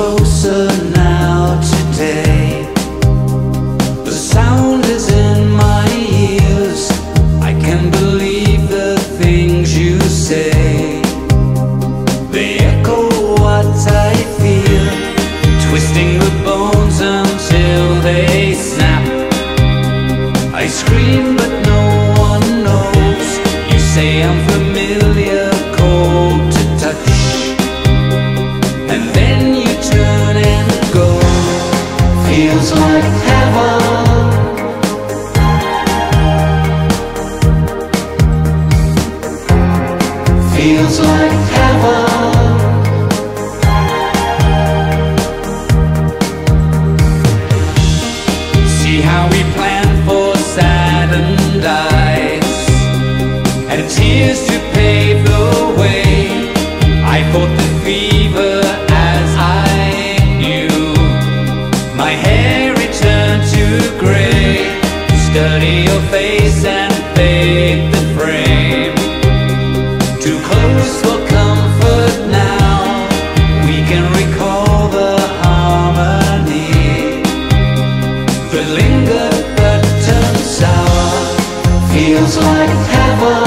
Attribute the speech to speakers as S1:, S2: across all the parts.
S1: closer now today. The sound is in my ears. I can believe the things you say. They echo what I feel, twisting the bones until they snap. I scream, but no one knows. You say I'm familiar, cold. Feels like heaven. See how we plan for saddened eyes and tears to pave the way. I fought the fever as I knew. My hair returned to gray. Study your face and But lingered but turned sour. Feels like heaven.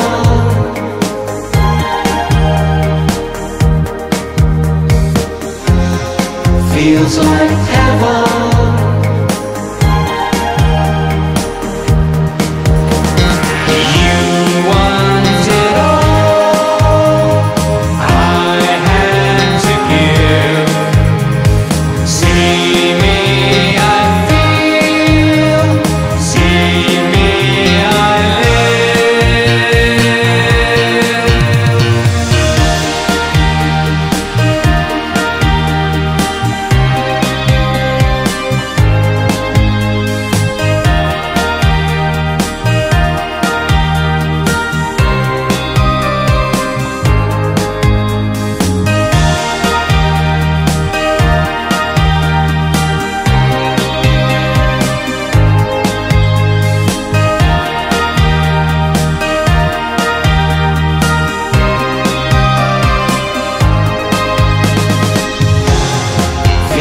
S1: Feels like heaven.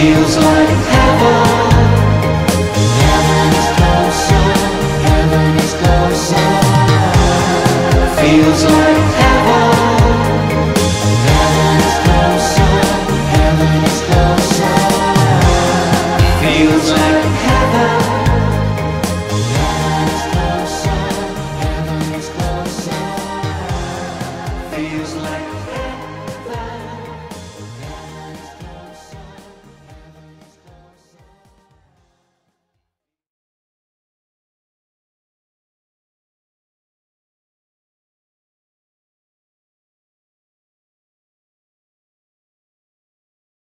S1: Feels like heaven. Heaven is closer. Heaven is closer. Feels like heaven. Heaven is closer. Heaven is closer. Feels like heaven. Heaven is closer. Heaven is closer. Feels like